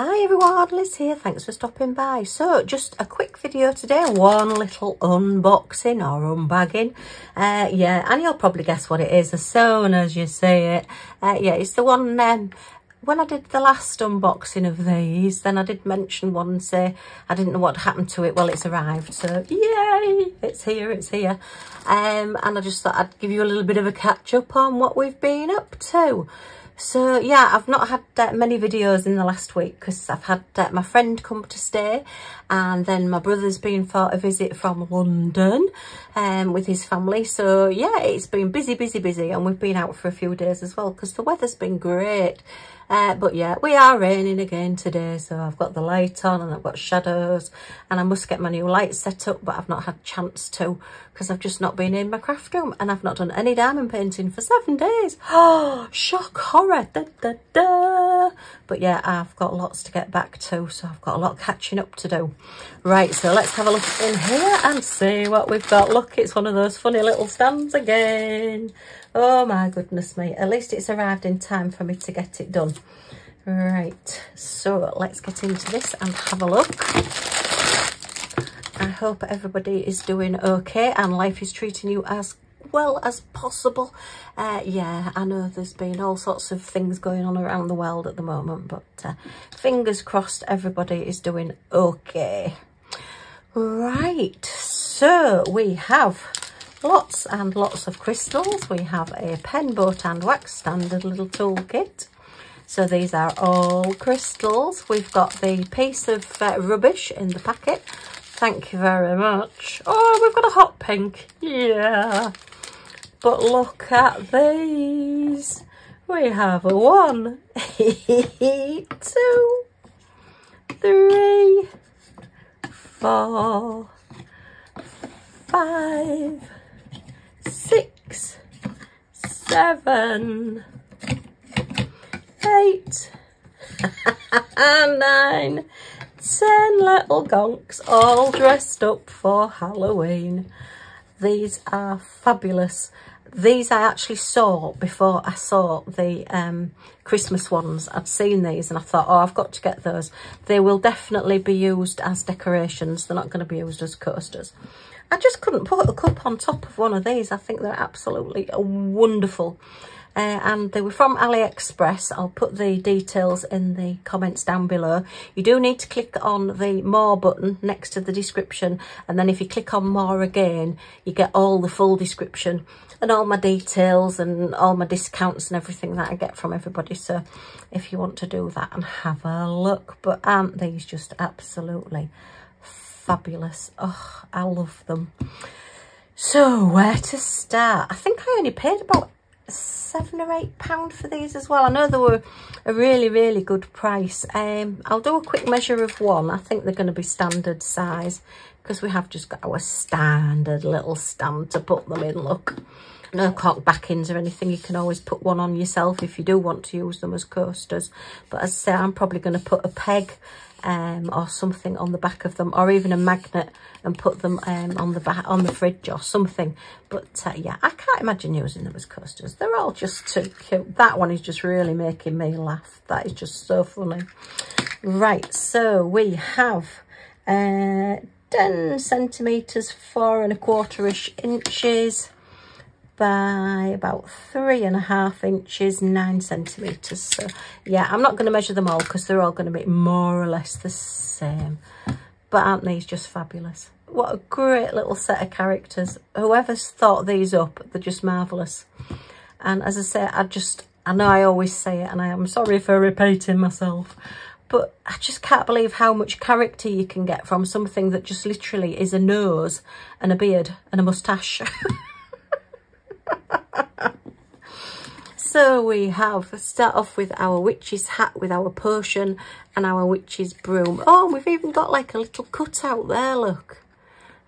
Hi everyone, Liz here, thanks for stopping by. So just a quick video today, one little unboxing or unbagging. Uh, yeah, and you'll probably guess what it is as soon as you see it. Uh, yeah, it's the one, um, when I did the last unboxing of these, then I did mention one say I didn't know what happened to it. Well, it's arrived, so yay, it's here, it's here. Um, and I just thought I'd give you a little bit of a catch up on what we've been up to. So yeah, I've not had uh, many videos in the last week because I've had uh, my friend come to stay and then my brother's been for a visit from London um, with his family. So yeah, it's been busy, busy, busy and we've been out for a few days as well because the weather's been great. Uh, but yeah, we are raining again today. So I've got the light on and I've got shadows and I must get my new light set up, but I've not had chance to because I've just not been in my craft room and I've not done any diamond painting for seven days. Oh, shock horror. Da, da, da. But yeah, I've got lots to get back to. So I've got a lot catching up to do. Right, so let's have a look in here and see what we've got. Look, it's one of those funny little stands again. Oh my goodness me. At least it's arrived in time for me to get it done. Right, so let's get into this and have a look. I hope everybody is doing okay and life is treating you as well as possible. Uh, yeah, I know there's been all sorts of things going on around the world at the moment, but uh, fingers crossed everybody is doing okay. Right, so we have lots and lots of crystals. We have a pen, boat and wax standard little toolkit. So these are all crystals. We've got the piece of uh, rubbish in the packet. Thank you very much. Oh, we've got a hot pink. Yeah. But look at these. We have a one, two, three, four, five, six, seven, eight, nine, ten little gonks all dressed up for Halloween. These are fabulous. These I actually saw before I saw the um, Christmas ones. I'd seen these and I thought, oh, I've got to get those. They will definitely be used as decorations. They're not going to be used as coasters. I just couldn't put a cup on top of one of these. I think they're absolutely wonderful. Uh, and they were from AliExpress. I'll put the details in the comments down below. You do need to click on the more button next to the description. And then if you click on more again, you get all the full description and all my details and all my discounts and everything that I get from everybody. So if you want to do that and have a look. But aren't these just absolutely fabulous. Oh, I love them. So where to start? I think I only paid about seven or eight pound for these as well. I know they were a really, really good price. Um, I'll do a quick measure of one. I think they're going to be standard size because we have just got our standard little stand to put them in, look. No cork backings or anything. You can always put one on yourself if you do want to use them as coasters. But as I say, I'm probably going to put a peg um, or something on the back of them or even a magnet and put them um, on the back on the fridge or something. But uh, yeah I can't imagine using them as coasters. They're all just too cute. That one is just really making me laugh. That is just so funny. Right so we have uh, 10 centimeters four and a quarter-ish inches by about three and a half inches, nine centimetres. So yeah, I'm not going to measure them all because they're all going to be more or less the same. But aren't these just fabulous? What a great little set of characters. Whoever's thought these up, they're just marvellous. And as I say, I just, I know I always say it and I am sorry for repeating myself, but I just can't believe how much character you can get from something that just literally is a nose and a beard and a moustache. So we have, start off with our witch's hat with our potion and our witch's broom. Oh, we've even got like a little cutout there, look.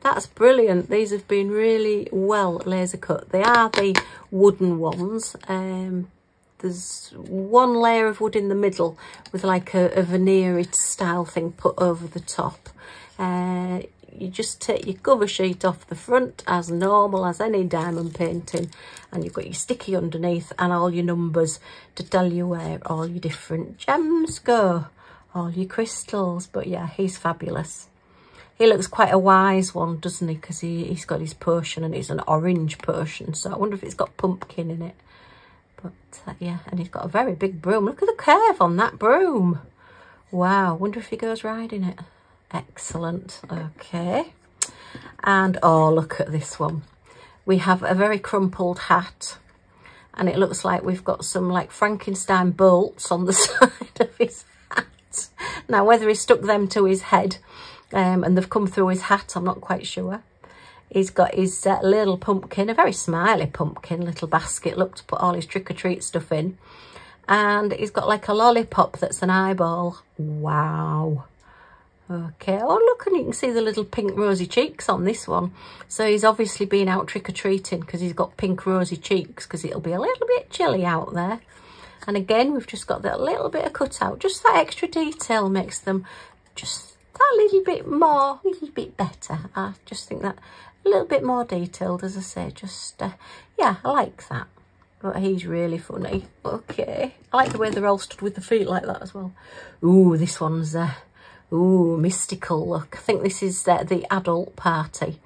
That's brilliant. These have been really well laser cut. They are the wooden ones. Um, there's one layer of wood in the middle with like a, a veneered style thing put over the top. Uh, you just take your cover sheet off the front as normal as any diamond painting and you've got your sticky underneath and all your numbers to tell you where all your different gems go all your crystals. But yeah, he's fabulous. He looks quite a wise one, doesn't he? Because he, he's got his potion and it's an orange potion. So I wonder if it's got pumpkin in it. But uh, yeah, and he's got a very big broom. Look at the curve on that broom. Wow, wonder if he goes riding it. Excellent. Okay. And oh, look at this one. We have a very crumpled hat and it looks like we've got some like Frankenstein bolts on the side of his hat. Now, whether he stuck them to his head um, and they've come through his hat, I'm not quite sure. He's got his uh, little pumpkin, a very smiley pumpkin, little basket, look, to put all his trick-or-treat stuff in. And he's got like a lollipop that's an eyeball. Wow. Okay, oh look, and you can see the little pink rosy cheeks on this one. So he's obviously been out trick-or-treating because he's got pink rosy cheeks because it'll be a little bit chilly out there. And again, we've just got that little bit of cutout. Just that extra detail makes them just that little bit more, a little bit better. I just think that a little bit more detailed, as I say. Just, uh, yeah, I like that. But he's really funny. Okay. I like the way they're all stood with the feet like that as well. Ooh, this one's... Uh, Ooh, mystical look. I think this is uh, the adult party.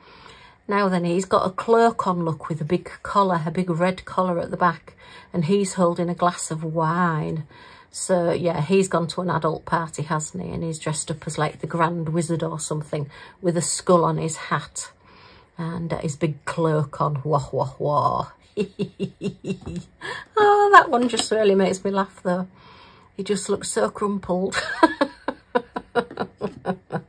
Now then, he's got a clerk on look with a big collar, a big red collar at the back, and he's holding a glass of wine. So, yeah, he's gone to an adult party, hasn't he? And he's dressed up as like the Grand Wizard or something with a skull on his hat and uh, his big clerk on. Wah, wah, wah. oh, that one just really makes me laugh, though. He just looks so crumpled.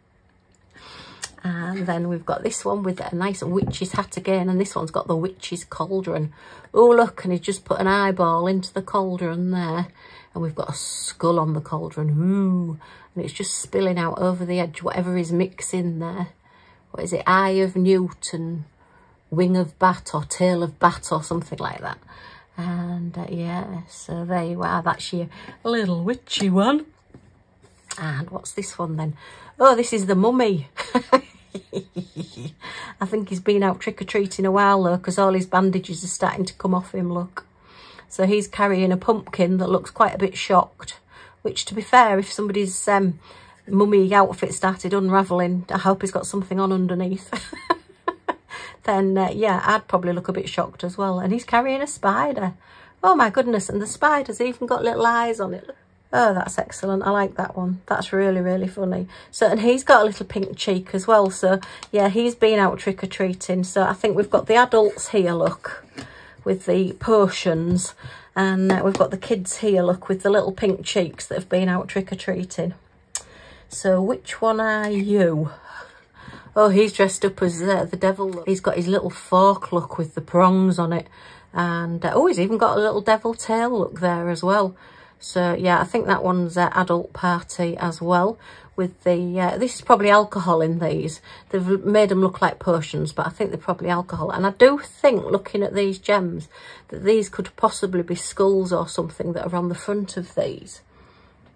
and then we've got this one with a nice witch's hat again and this one's got the witch's cauldron. Oh look and he's just put an eyeball into the cauldron there and we've got a skull on the cauldron. Ooh and it's just spilling out over the edge whatever is mixing there. What is it eye of newton wing of bat or tail of bat or something like that. And uh, yeah so there you are that's your little witchy one and what's this one then? Oh, this is the mummy. I think he's been out trick-or-treating a while though, because all his bandages are starting to come off him, look. So he's carrying a pumpkin that looks quite a bit shocked, which to be fair, if somebody's um, mummy outfit started unravelling, I hope he's got something on underneath. then uh, yeah, I'd probably look a bit shocked as well. And he's carrying a spider. Oh my goodness, and the spider's even got little eyes on it. Oh, that's excellent. I like that one. That's really, really funny. So, and he's got a little pink cheek as well. So, yeah, he's been out trick-or-treating. So, I think we've got the adults here, look, with the potions. And uh, we've got the kids here, look, with the little pink cheeks that have been out trick-or-treating. So, which one are you? Oh, he's dressed up as uh, the devil. He's got his little fork, look, with the prongs on it. And, uh, oh, he's even got a little devil tail look there as well. So yeah, I think that one's uh, adult party as well with the, uh, this is probably alcohol in these. They've made them look like potions, but I think they're probably alcohol. And I do think, looking at these gems, that these could possibly be skulls or something that are on the front of these.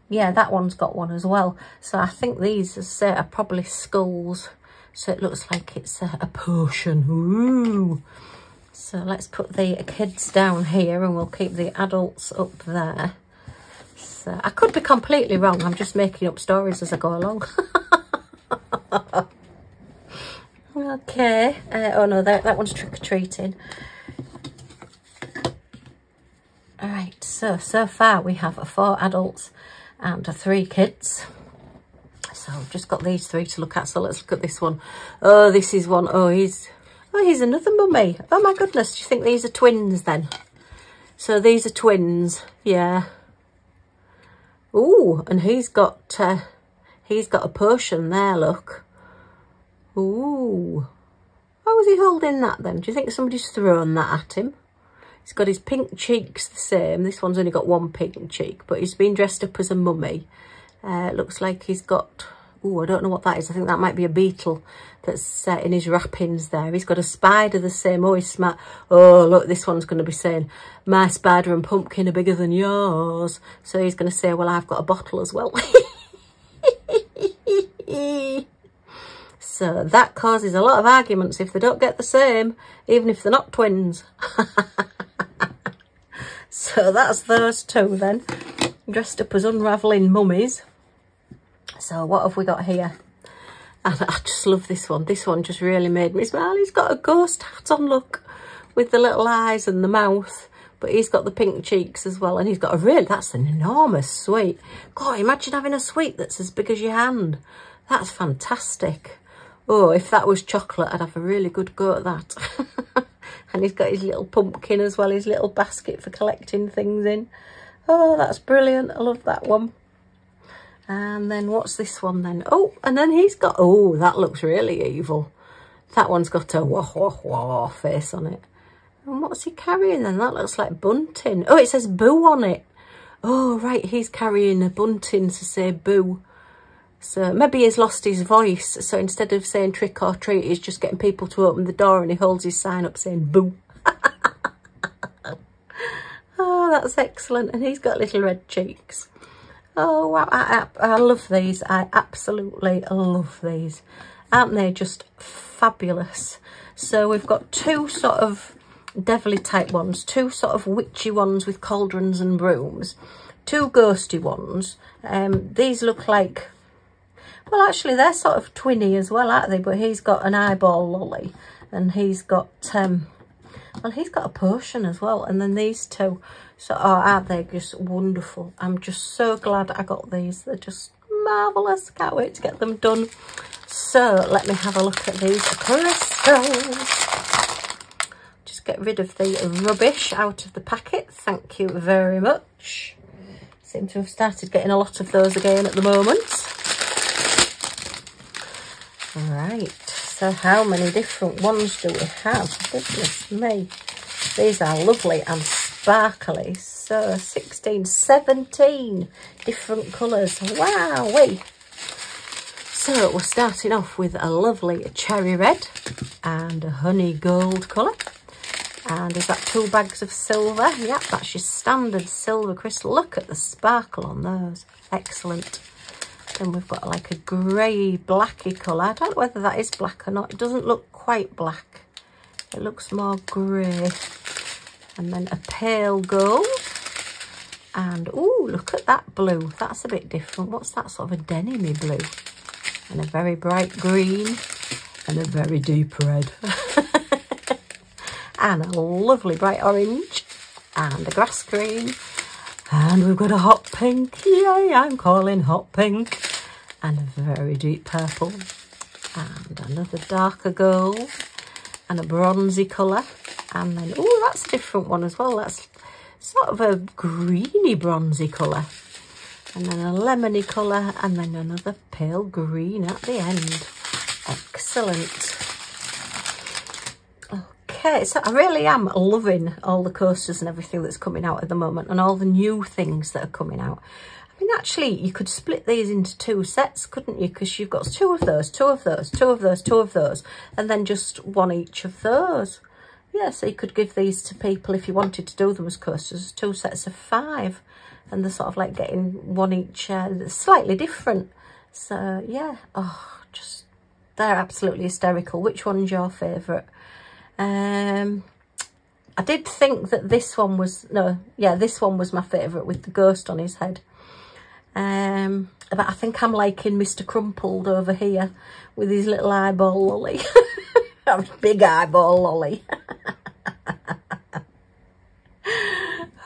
Yeah, that one's got one as well. So I think these, as I say, are probably skulls. So it looks like it's a, a potion. Ooh. So let's put the kids down here and we'll keep the adults up there. So I could be completely wrong. I'm just making up stories as I go along. okay. Uh, oh no, that, that one's trick-or-treating. All right, so, so far we have four adults and three kids. So I've just got these three to look at. So let's look at this one. Oh, this is one. Oh, he's, oh, he's another mummy. Oh my goodness. Do you think these are twins then? So these are twins. Yeah. Ooh, and he's got uh, he's got a potion there, look. Ooh. How was he holding that then? Do you think somebody's thrown that at him? He's got his pink cheeks the same. This one's only got one pink cheek, but he's been dressed up as a mummy. Uh, looks like he's got Oh, I don't know what that is. I think that might be a beetle that's uh, in his wrappings there. He's got a spider the same. Oh, he's smart. Oh, look, this one's going to be saying, my spider and pumpkin are bigger than yours. So he's going to say, well, I've got a bottle as well. so that causes a lot of arguments if they don't get the same, even if they're not twins. so that's those two then, dressed up as unravelling mummies. So what have we got here? And I just love this one. This one just really made me smile. He's got a ghost hat on, look, with the little eyes and the mouth. But he's got the pink cheeks as well. And he's got a real, that's an enormous sweet. God, imagine having a sweet that's as big as your hand. That's fantastic. Oh, if that was chocolate, I'd have a really good go at that. and he's got his little pumpkin as well, his little basket for collecting things in. Oh, that's brilliant. I love that one. And then what's this one then? Oh, and then he's got, oh, that looks really evil. That one's got a wah, wah, wah face on it. And what's he carrying then? That looks like bunting. Oh, it says boo on it. Oh, right, he's carrying a bunting to say boo. So maybe he's lost his voice. So instead of saying trick or treat, he's just getting people to open the door and he holds his sign up saying boo. oh, that's excellent. And he's got little red cheeks. Oh, wow. I, I, I love these. I absolutely love these. Aren't they just fabulous? So we've got two sort of devilly type ones, two sort of witchy ones with cauldrons and brooms, two ghosty ones. Um, these look like, well, actually, they're sort of twinny as well, aren't they? But he's got an eyeball lolly and he's got, um, well, he's got a potion as well. And then these two so, oh, aren't they just wonderful? I'm just so glad I got these. They're just marvellous. Can't wait to get them done. So, let me have a look at these crystals. Just get rid of the rubbish out of the packet. Thank you very much. Seem to have started getting a lot of those again at the moment. Right, so how many different ones do we have? Goodness me. These are lovely and sparkly. So 16, 17 different colours. Wow, we. So we're starting off with a lovely cherry red and a honey gold colour. And is that two bags of silver? Yep, that's your standard silver crystal. Look at the sparkle on those. Excellent. Then we've got like a grey blacky colour. I don't know whether that is black or not. It doesn't look quite black. It looks more grey and then a pale gold. And oh look at that blue. That's a bit different. What's that sort of a denim blue? And a very bright green. And a very deep red. And a lovely bright orange. And a grass green. And we've got a hot pink. Yay i'm calling hot pink. And a very deep purple. And another darker gold. And a bronzy colour and then, oh, that's a different one as well. That's sort of a greeny bronzy colour. And then a lemony colour and then another pale green at the end. Excellent. Okay, so I really am loving all the coasters and everything that's coming out at the moment and all the new things that are coming out. I mean, actually, you could split these into two sets, couldn't you? Because you've got two of those, two of those, two of those, two of those, and then just one each of those yeah, so you could give these to people if you wanted to do them as coasters, two sets of five. And they're sort of like getting one each, uh, slightly different. So, yeah, oh, just, they're absolutely hysterical. Which one's your favourite? Um, I did think that this one was, no, yeah, this one was my favourite with the ghost on his head. Um, but I think I'm liking Mr. Crumpled over here with his little eyeball lolly. big eyeball lolly.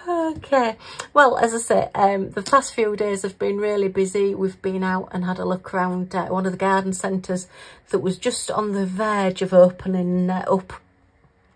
okay well as i say um, the past few days have been really busy we've been out and had a look around uh, one of the garden centres that was just on the verge of opening uh, up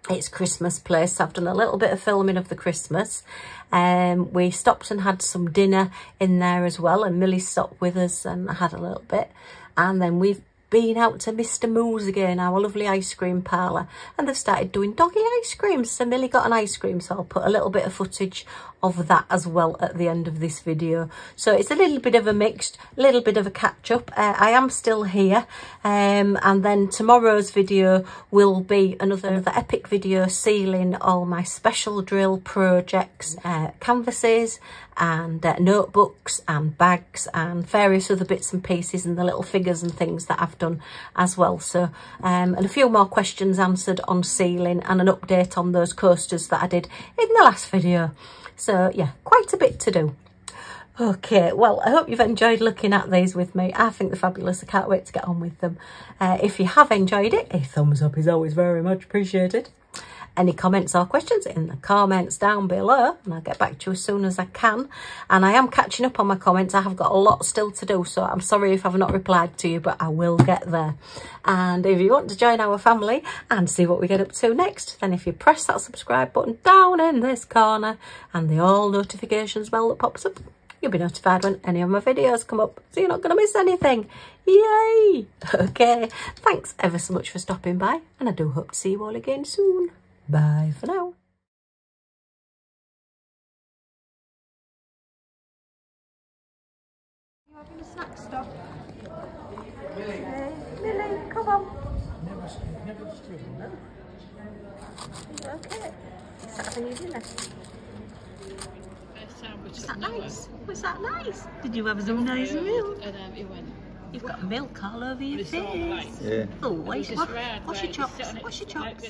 its Christmas place. I've done a little bit of filming of the Christmas. Um, we stopped and had some dinner in there as well and Milly stopped with us and had a little bit. And then we've been out to Mr. Moo's again, our lovely ice cream parlour, and they've started doing doggy ice cream. So Milly got an ice cream, so I'll put a little bit of footage of that as well at the end of this video. So it's a little bit of a mixed, little bit of a catch up. Uh, I am still here, um, and then tomorrow's video will be another, another epic video sealing all my special drill projects, uh, canvases, and notebooks and bags and various other bits and pieces and the little figures and things that I've done as well. So, um, and a few more questions answered on sealing and an update on those coasters that I did in the last video. So yeah, quite a bit to do. Okay, well, I hope you've enjoyed looking at these with me. I think they're fabulous. I can't wait to get on with them. Uh, if you have enjoyed it, a thumbs up is always very much appreciated any comments or questions in the comments down below and I'll get back to you as soon as I can. And I am catching up on my comments. I have got a lot still to do so I'm sorry if I've not replied to you but I will get there. And if you want to join our family and see what we get up to next then if you press that subscribe button down in this corner and the all notifications bell that pops up you'll be notified when any of my videos come up. So you're not going to miss anything. Yay! Okay thanks ever so much for stopping by and I do hope to see you all again soon Bye for now. You having a snack stop? Milly. Hey, Milly, come on. Never, never stream, Okay. Is that having your dinner? Was that nice? Was that nice? Did you have some nice milk? And, um, it went. You've got milk all over your face. Yeah. Oh, wait, what, what's your chops? What's your chops?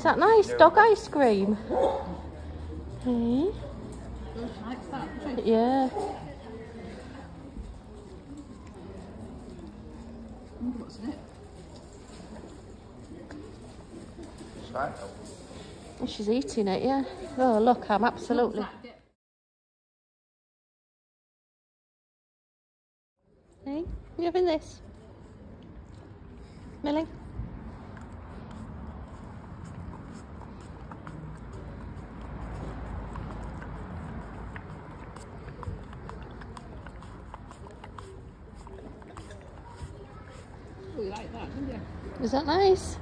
Is that nice? Dog ice cream. Hey. Yeah. What's it? She's eating it, yeah. Oh, look, I'm absolutely... Hey, you having this? Milly? Like that, didn't you? Is that nice?